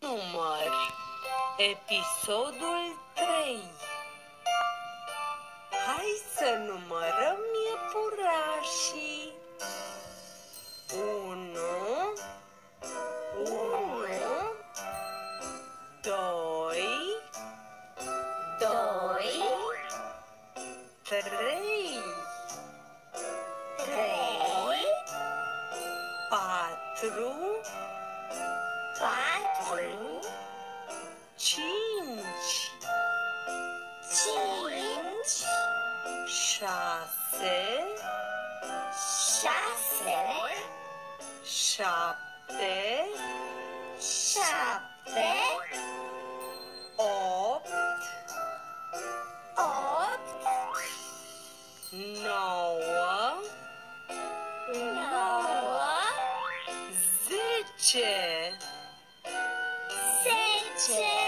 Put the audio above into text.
număr. Episodul 3 Hai să numărăm iepurașii. Unu Unu Doi doi, Trei trei, Patru patru, Cinci. Cinci, Șase. Șase, Șapte. Șapte, Opt. Opt, Nouă. Nouă, Zece zece,